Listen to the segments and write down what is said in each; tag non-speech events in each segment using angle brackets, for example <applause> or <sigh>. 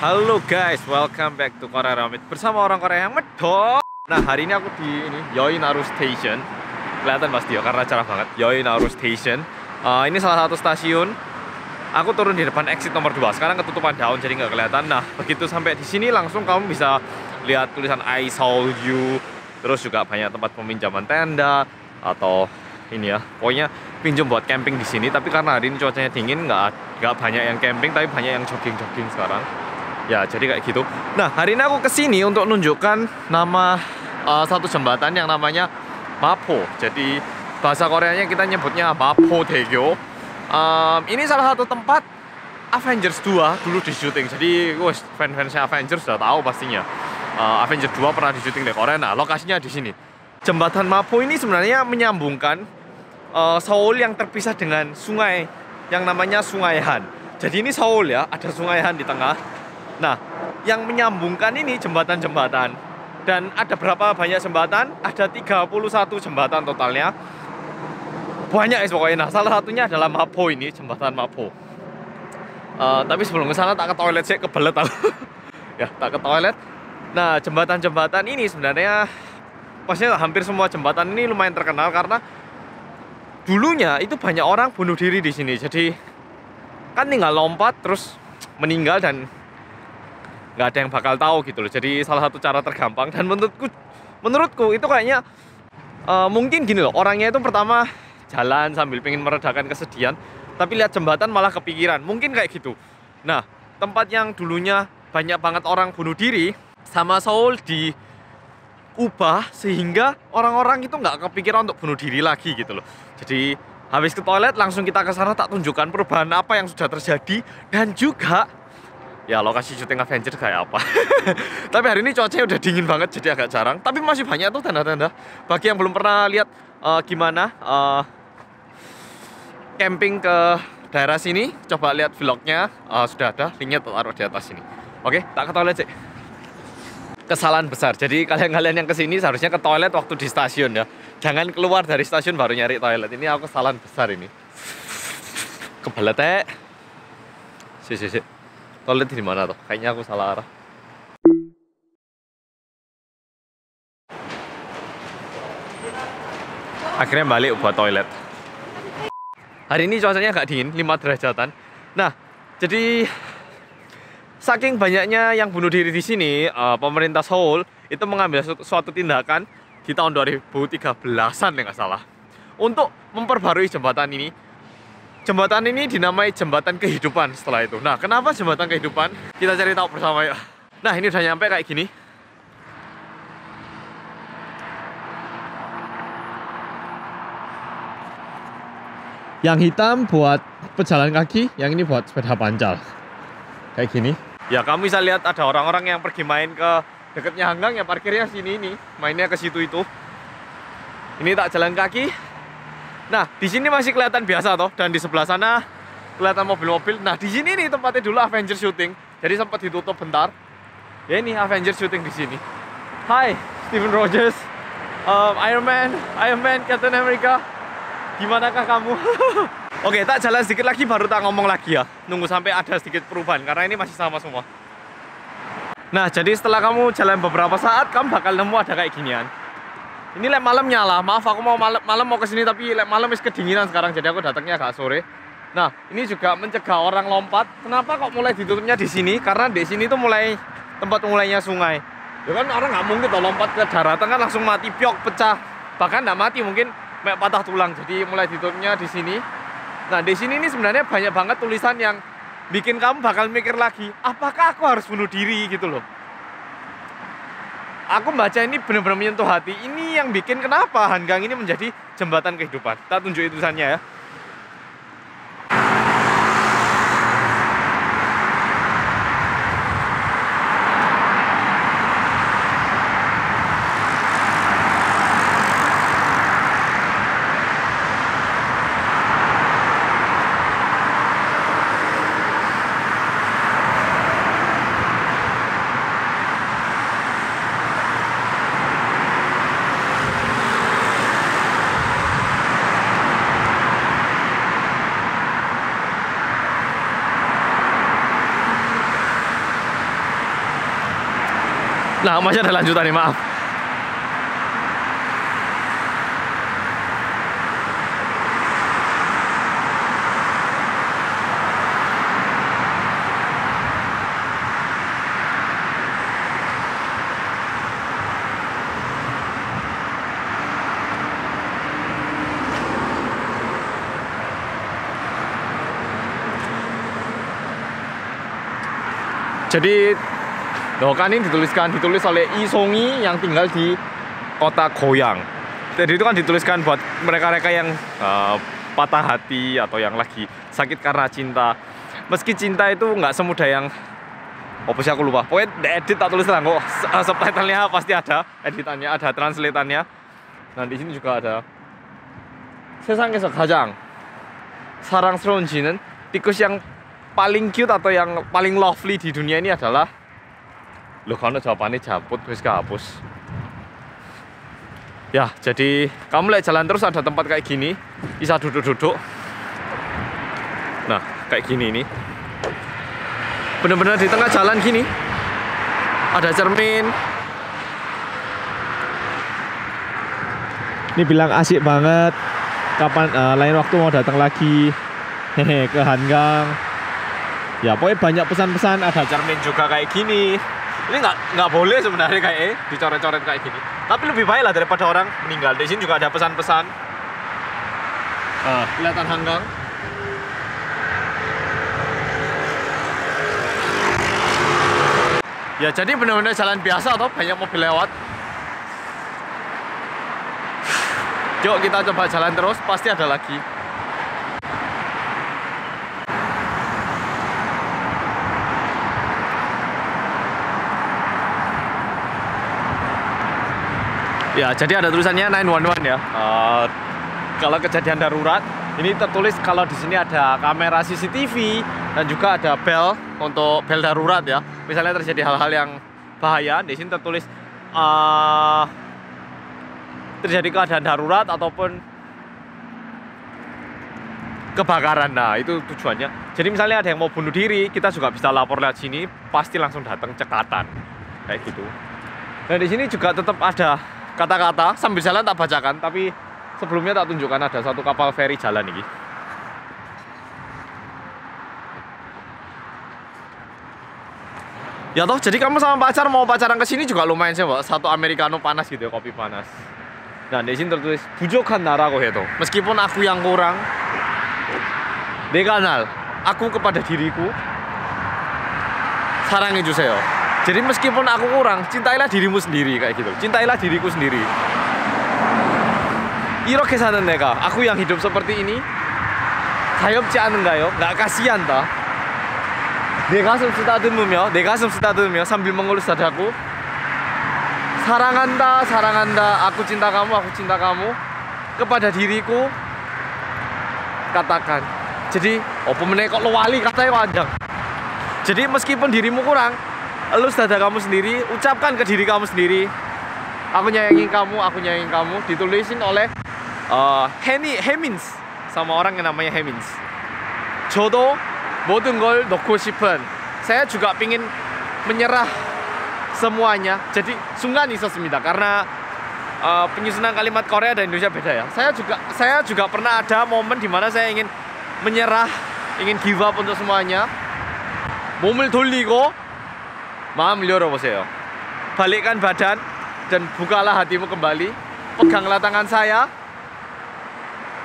Halo guys, welcome back to Korea Ramit bersama orang Korea yang medok. Nah hari ini aku di ini Yoinaru Station. Kelihatan pasti ya karena cerah banget. Yoinaru Station. Uh, ini salah satu stasiun. Aku turun di depan exit nomor 2 Sekarang ketutupan daun jadi nggak kelihatan. Nah begitu sampai di sini langsung kamu bisa lihat tulisan I saw you. Terus juga banyak tempat peminjaman tenda atau ini ya. Pokoknya pinjam buat camping di sini. Tapi karena hari ini cuacanya dingin, nggak nggak banyak yang camping, tapi banyak yang jogging-jogging sekarang ya jadi kayak gitu. Nah hari ini aku ke sini untuk nunjukkan nama uh, satu jembatan yang namanya Mapo. Jadi bahasa Koreanya kita nyebutnya Mapo Daegyo. Um, ini salah satu tempat Avengers 2 dulu di syuting jadi wes fan-fansnya Avengers sudah tahu pastinya. Uh, Avengers 2 pernah di syuting di Korea. Nah lokasinya di sini. Jembatan Mapo ini sebenarnya menyambungkan uh, Seoul yang terpisah dengan sungai yang namanya Sungai Han. Jadi ini Seoul ya ada Sungai Han di tengah Nah, yang menyambungkan ini jembatan-jembatan. Dan ada berapa banyak jembatan? Ada 31 jembatan totalnya. Banyak ya pokoknya. Nah, salah satunya adalah Mapo ini, jembatan Mapo. Uh, tapi sebelum ke sana tak ke toilet sih kebelet aku. <laughs> ya, tak ke toilet. Nah, jembatan-jembatan ini sebenarnya maksudnya hampir semua jembatan ini lumayan terkenal karena dulunya itu banyak orang bunuh diri di sini. Jadi kan tinggal lompat terus meninggal dan nggak ada yang bakal tahu gitu loh. Jadi salah satu cara tergampang. Dan menurutku menurutku itu kayaknya uh, mungkin gini loh. Orangnya itu pertama jalan sambil pengen meredakan kesedihan tapi lihat jembatan malah kepikiran. Mungkin kayak gitu. Nah tempat yang dulunya banyak banget orang bunuh diri sama Seoul di ubah sehingga orang-orang itu nggak kepikiran untuk bunuh diri lagi gitu loh. Jadi habis ke toilet langsung kita ke sana tak tunjukkan perubahan apa yang sudah terjadi. Dan juga ya lokasi syuting Avengers kayak apa? <laughs> Tapi hari ini cuacanya udah dingin banget jadi agak jarang. Tapi masih banyak tuh tenda-tenda. Bagi yang belum pernah lihat uh, gimana uh, camping ke daerah sini coba lihat vlognya. Uh, sudah ada linknya taruh di atas sini. Oke tak ke toilet sih kesalahan besar. Jadi kalian-kalian yang ke sini seharusnya ke toilet waktu di stasiun ya. Jangan keluar dari stasiun baru nyari toilet. Ini aku kesalahan besar ini. Kebelet eh si si si toilet di mana tuh? Kayaknya aku salah arah. Akhirnya balik buat toilet. Hari ini cuacanya agak dingin, 5 derajatan. Nah, jadi saking banyaknya yang bunuh diri di sini, uh, pemerintah Seoul itu mengambil suatu, suatu tindakan di tahun 2013-an ya nggak salah untuk memperbarui jembatan ini Jembatan ini dinamai jembatan kehidupan setelah itu. Nah, kenapa jembatan kehidupan? Kita cari tahu bersama ya. Nah, ini udah nyampe kayak gini. Yang hitam buat pejalan kaki, yang ini buat sepeda pancal. Kayak gini. Ya, kamu bisa lihat ada orang-orang yang pergi main ke dekatnya hanggang ya parkirnya sini ini, mainnya ke situ itu. Ini tak jalan kaki, Nah, di sini masih kelihatan biasa toh dan di sebelah sana kelihatan mobil-mobil. Nah, di sini nih tempatnya dulu Avengers syuting. Jadi sempat ditutup bentar. Ya ini Avengers syuting di sini. Hai, Steven Rogers, um, Iron Man, Iron Man, Captain America. Gimanakah kamu? <laughs> Oke, tak jalan sedikit lagi baru tak ngomong lagi ya. Nunggu sampai ada sedikit perubahan karena ini masih sama semua. Nah, jadi setelah kamu jalan beberapa saat, kamu bakal nemu ada kayak ginian. Ini lem malam nyala. Maaf aku mau malam, malam mau ke sini tapi lem malam is kedinginan sekarang jadi aku datangnya agak sore. Nah, ini juga mencegah orang lompat. Kenapa kok mulai ditutupnya di sini? Karena di sini tuh mulai tempat mulainya sungai. Ya kan orang nggak mungkin tuh lompat ke daratan kan langsung mati piok pecah. Bahkan nggak mati mungkin patah tulang. Jadi mulai ditutupnya di sini. Nah, di sini ini sebenarnya banyak banget tulisan yang bikin kamu bakal mikir lagi, apakah aku harus bunuh diri gitu loh aku baca ini benar-benar menyentuh hati. Ini yang bikin kenapa Hanggang ini menjadi jembatan kehidupan. Kita tunjuk tulisannya ya. Nah, masih ada lanjutan nih, maaf. Jadi Dohokan ini dituliskan ditulis oleh Isongi yang tinggal di kota Goyang. Jadi itu kan dituliskan buat mereka-mereka yang uh, patah hati atau yang lagi sakit karena cinta. Meski cinta itu nggak semudah yang apa sih aku lupa. Pokoknya edit tak tulis lah kok. Eh, subtitlenya pasti ada, editannya ada, translatannya. Nah di sini juga ada. Sesangkesa kajang. Sarang seronjinen tikus yang paling cute atau yang paling lovely di dunia ini adalah Loh karena jawabannya jabut wis kehapus. Ya, jadi kamu lihat jalan terus ada tempat kayak gini, bisa duduk-duduk. Nah, kayak gini ini. Bener-bener di tengah jalan gini. Ada cermin. Ini bilang asik banget. Kapan uh, lain waktu mau datang lagi. Hehe, ke Hanggang. Ya, pokoknya banyak pesan-pesan. Ada cermin juga kayak gini ini nggak nggak boleh sebenarnya kayak eh, dicoret-coret kayak gini. Tapi lebih baik lah daripada orang meninggal. Di sini juga ada pesan-pesan. Uh, kelihatan hanggang. Ya jadi benar-benar jalan biasa atau banyak mobil lewat? Yuk kita coba jalan terus. Pasti ada lagi Ya, jadi ada tulisannya 911 ya. Uh, kalau kejadian darurat, ini tertulis kalau di sini ada kamera CCTV dan juga ada bel untuk bel darurat ya. Misalnya terjadi hal-hal yang bahaya, di sini tertulis uh, terjadi keadaan darurat ataupun kebakaran. Nah, itu tujuannya. Jadi misalnya ada yang mau bunuh diri, kita juga bisa lapor lewat sini, pasti langsung datang cekatan. Kayak gitu. Dan di sini juga tetap ada kata-kata sambil jalan tak bacakan tapi sebelumnya tak tunjukkan ada satu kapal feri jalan ini. Ya toh jadi kamu sama pacar mau pacaran ke sini juga lumayan sih pak satu americano panas gitu ya kopi panas. Dan di sini tertulis bujokan naraku itu meskipun aku yang kurang. Dia kanal aku kepada diriku. Sarangi juseyo jadi meskipun aku kurang, cintailah dirimu sendiri kayak gitu. Cintailah diriku sendiri. Iro kesanan neka, aku yang hidup seperti ini. Sayop cian enggak yo, enggak kasihan ta. Deka sum statusmu yo, deka sum statusmu yo sambil mengulus dadaku. Sarangan ta, sarangan ta, aku cinta kamu, aku cinta kamu. Kepada diriku katakan. Jadi, opo meneh kok lo wali katanya panjang. Jadi meskipun dirimu kurang, lu sadar kamu sendiri ucapkan ke diri kamu sendiri aku nyayangi kamu aku nyayangi kamu ditulisin oleh uh, Henny Hemins sama orang yang namanya Hemins jodoh 모든 걸 놓고 싶은 saya juga pingin menyerah semuanya jadi sungkan isosmida karena uh, penyusunan kalimat Korea dan Indonesia beda ya saya juga saya juga pernah ada momen dimana saya ingin menyerah ingin give up untuk semuanya 몸을 돌리고 Maam loro saya. Balikkan badan dan bukalah hatimu kembali. Peganglah tangan saya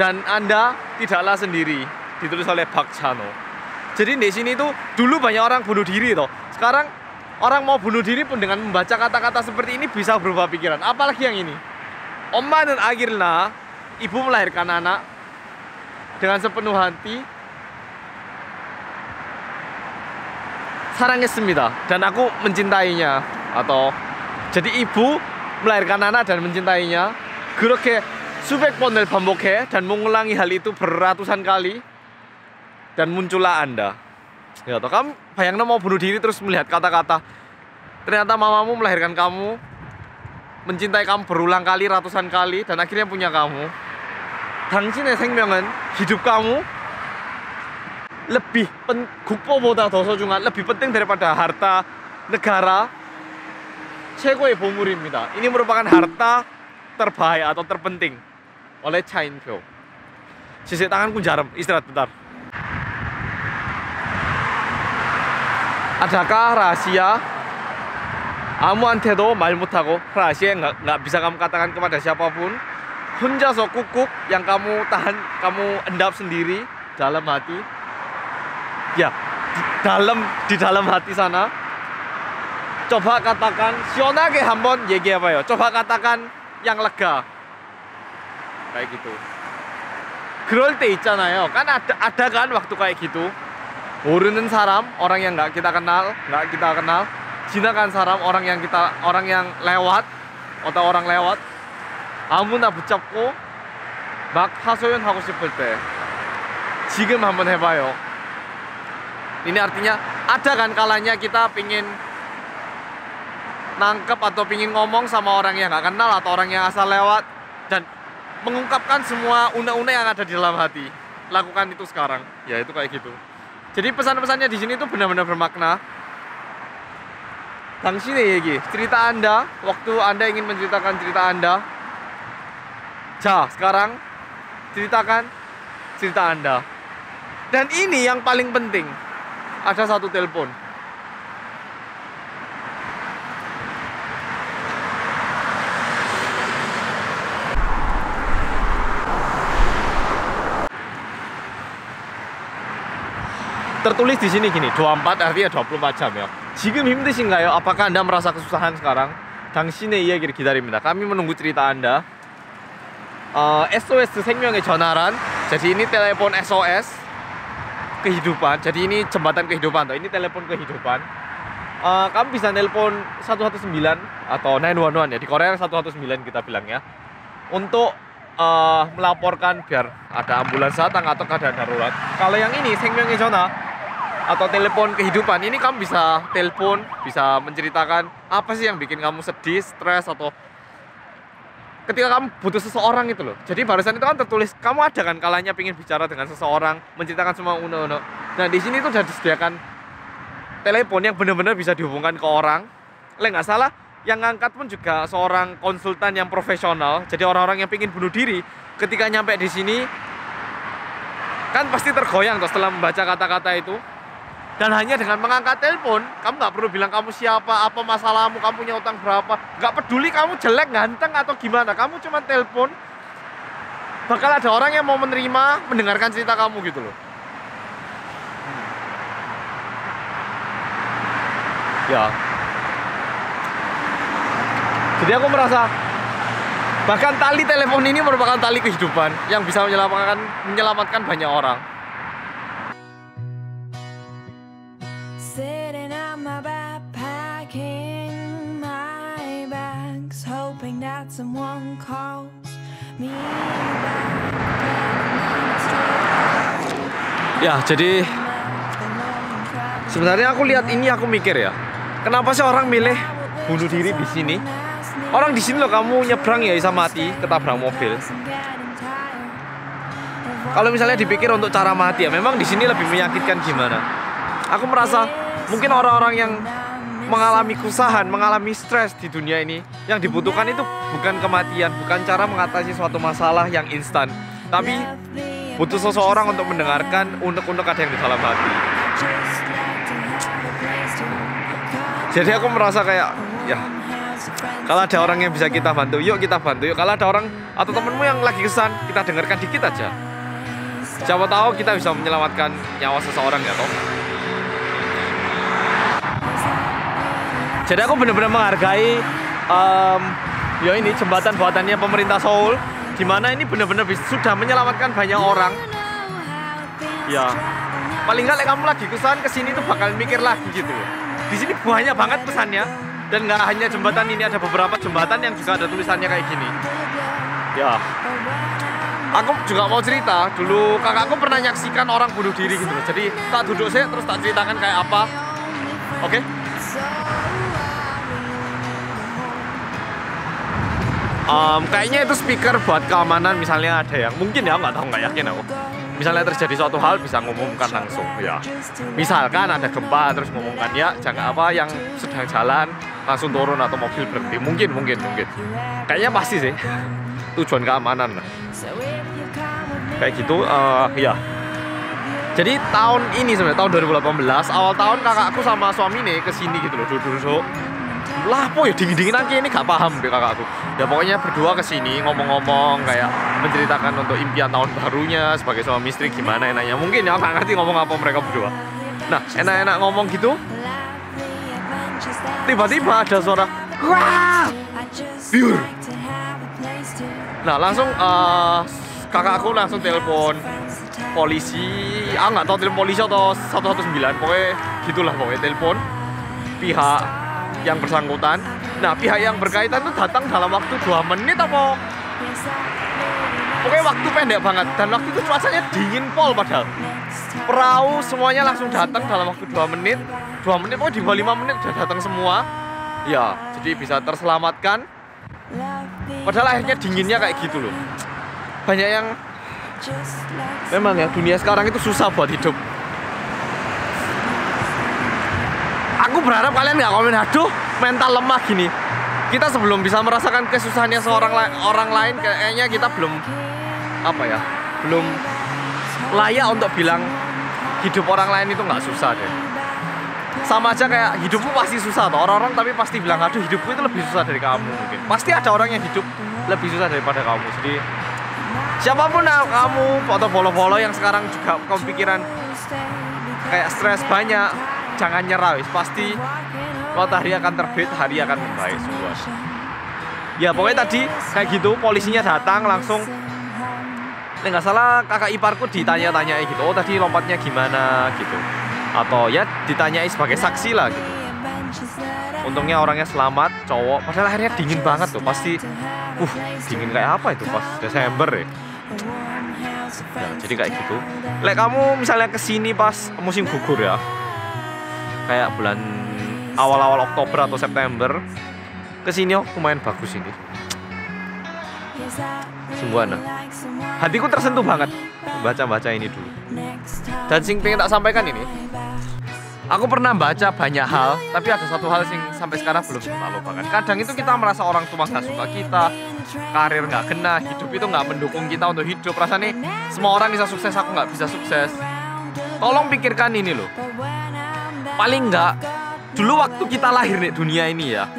dan Anda tidaklah sendiri. Ditulis oleh Bak Chano. Jadi di sini tuh dulu banyak orang bunuh diri toh. Sekarang orang mau bunuh diri pun dengan membaca kata-kata seperti ini bisa berubah pikiran. Apalagi yang ini. Oma dan akhirnya ibu melahirkan anak dengan sepenuh hati 사랑했습니다 dan aku mencintainya atau jadi ibu melahirkan anak dan mencintainya 그렇게 수백 번을 반복해 dan mengulangi hal itu beratusan kali dan muncullah anda ya toh kamu bayangnya mau bunuh diri terus melihat kata-kata ternyata mamamu melahirkan kamu mencintai kamu berulang kali ratusan kali dan akhirnya punya kamu 당신의 생명은 hidup kamu lebih pen, 국보보다 더 소중한 lebih penting daripada harta negara 최고의 보물입니다. Ini merupakan harta terbaik atau terpenting oleh Chainpyo. Sisi tanganku jarum, istirahat bentar. Adakah rahasia amuantedo 말 못하고 rahasia yang nggak nggak bisa kamu katakan kepada siapapun 혼자서 꾹꾹 yang kamu tahan kamu endap sendiri dalam hati ya di dalam di dalam hati sana coba katakan 시원하게 한번 얘기해봐요 coba katakan yang lega kayak gitu 그럴 때 있잖아요 kan ada ada kan waktu kayak gitu 모르는 사람 orang yang nggak kita kenal nggak kita kenal 지나간 사람 orang yang kita orang yang lewat atau orang lewat 아무나 붙잡고 막 하소연하고 싶을 때 지금 한번 해봐요 ini artinya ada kan kalanya kita pingin nangkep atau pingin ngomong sama orang yang nggak kenal atau orang yang asal lewat dan mengungkapkan semua una-una yang ada di dalam hati. Lakukan itu sekarang. Ya itu kayak gitu. Jadi pesan-pesannya di sini itu benar-benar bermakna. Tang sini ya Gi, cerita Anda, waktu Anda ingin menceritakan cerita Anda, ja, sekarang ceritakan cerita Anda. Dan ini yang paling penting, Ada satu telepon. tertulis di sini gini 24 artinya 24 jam ya 지금 힘드신가요? apakah anda merasa kesusahan sekarang? 당신의 이야기를 기다립니다 kami menunggu cerita anda uh, SOS 생명의 전화란 jadi ini telepon SOS kehidupan. Jadi ini jembatan kehidupan, toh. ini telepon kehidupan. Uh, kamu bisa nelpon 119 atau 911 ya di Korea 119 kita bilang ya untuk uh, melaporkan biar ada ambulans datang atau keadaan darurat. Kalau yang ini Sengmyeong Ejona atau telepon kehidupan ini kamu bisa telepon, bisa menceritakan apa sih yang bikin kamu sedih, stres atau ketika kamu butuh seseorang itu loh. Jadi barisan itu kan tertulis kamu ada kan kalanya ingin bicara dengan seseorang menceritakan semua uno uno nah di sini tuh sudah disediakan telepon yang benar-benar bisa dihubungkan ke orang. Le nggak salah yang ngangkat pun juga seorang konsultan yang profesional. Jadi orang-orang yang ingin bunuh diri ketika nyampe di sini kan pasti tergoyang tuh setelah membaca kata-kata itu dan hanya dengan mengangkat telepon kamu nggak perlu bilang kamu siapa apa masalahmu kamu punya utang berapa. Nggak peduli kamu jelek ganteng atau gimana. Kamu cuma telepon. Bakal ada orang yang mau menerima mendengarkan cerita kamu gitu loh. Ya. Jadi aku merasa bahkan tali telepon ini merupakan tali kehidupan yang bisa menyelamatkan menyelamatkan banyak orang someone calls me Ya, jadi sebenarnya aku lihat ini aku mikir ya, kenapa sih orang milih bunuh diri di sini? Orang di sini loh kamu nyebrang ya bisa mati ketabrak mobil. Kalau misalnya dipikir untuk cara mati ya, memang di sini lebih menyakitkan gimana? Aku merasa mungkin orang-orang yang mengalami kesusahan, mengalami stres di dunia ini, yang dibutuhkan itu bukan kematian, bukan cara mengatasi suatu masalah yang instan, tapi butuh seseorang untuk mendengarkan unek-unek ada yang di dalam hati. Jadi aku merasa kayak, ya, kalau ada orang yang bisa kita bantu, yuk kita bantu. Yuk kalau ada orang atau temenmu yang lagi kesan, kita dengarkan dikit aja. Siapa tahu kita bisa menyelamatkan nyawa seseorang ya toh. Jadi aku benar-benar menghargai um, ya ini jembatan buatannya pemerintah Seoul di mana ini benar-benar sudah menyelamatkan banyak orang. Ya, paling nggak kamu lagi kesan ke sini tuh bakal mikir lagi gitu. Di sini banyak banget pesannya dan nggak hanya jembatan ini ada beberapa jembatan yang juga ada tulisannya kayak gini. Ya, aku juga mau cerita dulu kakakku pernah nyaksikan orang bunuh diri gitu jadi tak duduk sih terus tak ceritakan kayak apa oke okay? Um, kayaknya itu speaker buat keamanan misalnya ada yang mungkin ya nggak tahu nggak yakin aku. Misalnya terjadi suatu hal bisa ngumumkan langsung ya. Misalkan ada gempa terus ngumumkan ya jangan apa yang sedang jalan langsung turun atau mobil berhenti. Mungkin mungkin mungkin. Kayaknya pasti sih. Tujuan keamanan kayak gitu uh, ya. Jadi tahun ini sebenarnya tahun 2018 awal tahun kakakku sama suami nih ke sini gitu loh duduk-duduk lah apa ya dingin dingin aja ini gak paham deh kakakku. Ya pokoknya berdua ke sini ngomong-ngomong kayak menceritakan untuk impian tahun barunya sebagai suami istri gimana enaknya. Mungkin ya nggak ngerti ngomong apa mereka berdua. Nah enak-enak ngomong gitu tiba-tiba ada suara wah nah langsung uh, kakakku langsung telepon polisi. Ah nggak tahu telepon polisi atau 119 pokoknya gitulah pokoknya telepon pihak yang bersangkutan. Nah pihak yang berkaitan itu datang dalam waktu dua menit apa? Pokoknya waktu pendek banget. Dan waktu itu cuacanya dingin pol padahal. Perahu semuanya langsung datang dalam waktu dua menit. Dua menit pokoknya di bawah lima menit udah datang semua. Ya jadi bisa terselamatkan. Padahal akhirnya dinginnya kayak gitu loh. Banyak yang memang ya dunia sekarang itu susah buat hidup aku berharap kalian nggak komen aduh mental lemah gini. Kita sebelum bisa merasakan kesusahannya seorang la orang lain kayaknya kita belum apa ya belum layak untuk bilang hidup orang lain itu nggak susah deh. Sama aja kayak hidupmu pasti susah tuh orang-orang tapi pasti bilang aduh hidupku itu lebih susah dari kamu. Mungkin. Pasti ada orang yang hidup lebih susah daripada kamu. Jadi siapa pun kamu foto follow-follow yang sekarang juga kepikiran kayak stres banyak jangan nyerah wis. Pasti matahari akan terbit hari akan membaik semua ya pokoknya tadi kayak gitu polisinya datang langsung. Nggak salah kakak iparku ditanya-tanya gitu oh tadi lompatnya gimana? gitu. Atau ya ditanyai sebagai saksi lah gitu. Untungnya orangnya selamat cowok. Padahal akhirnya dingin banget tuh pasti uh dingin kayak apa itu pas Desember ya? Ya jadi kayak gitu. Lek kamu misalnya ke sini pas musim gugur ya kayak bulan awal-awal Oktober atau September. Ke sini oh lumayan bagus ini. Sungguh nah hatiku tersentuh banget baca-baca ini dulu. Dan sing pengen tak sampaikan ini aku pernah baca banyak hal tapi ada satu hal yang sampai sekarang belum tak lupakan. Kadang itu kita merasa orang tua nggak suka kita karir nggak kena hidup itu nggak mendukung kita untuk hidup. Rasanya semua orang bisa sukses aku nggak bisa sukses. Tolong pikirkan ini loh paling nggak dulu waktu kita lahir nih dunia ini ya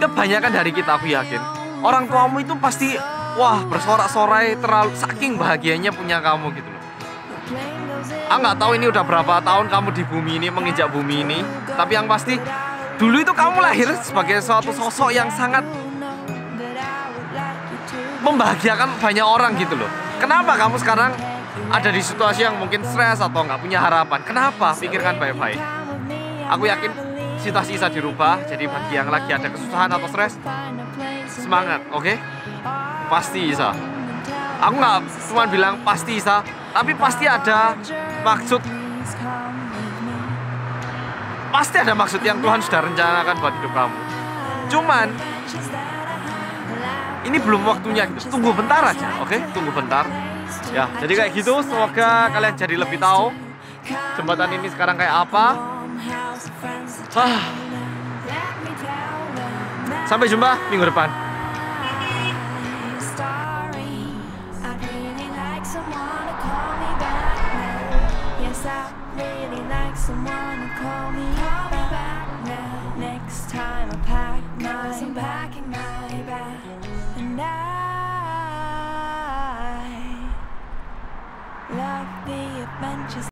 kebanyakan dari kita aku yakin orang tuamu itu pasti wah bersorak-sorai terlalu saking bahagianya punya kamu gitu loh. Ah nggak tahu ini udah berapa tahun kamu di bumi ini menginjak bumi ini, tapi yang pasti dulu itu kamu lahir sebagai suatu sosok yang sangat membahagiakan banyak orang gitu loh. Kenapa kamu sekarang ada di situasi yang mungkin stres atau nggak punya harapan? Kenapa? Pikirkan baik-baik. Aku yakin situasi bisa dirubah. Jadi bagi yang lagi ada kesusahan atau stres, semangat, oke? Okay? Pasti bisa. Aku nggak cuma bilang pasti bisa, tapi pasti ada maksud. Pasti ada maksud yang Tuhan sudah rencanakan buat hidup kamu. Cuman ini belum waktunya gitu. Tunggu bentar aja, oke? Okay? Tunggu bentar. Ya, jadi kayak gitu. Semoga kalian jadi lebih tahu jembatan ini sekarang kayak apa. Ah. Sampai jumpa minggu depan. Next time I pack I'm Manchester.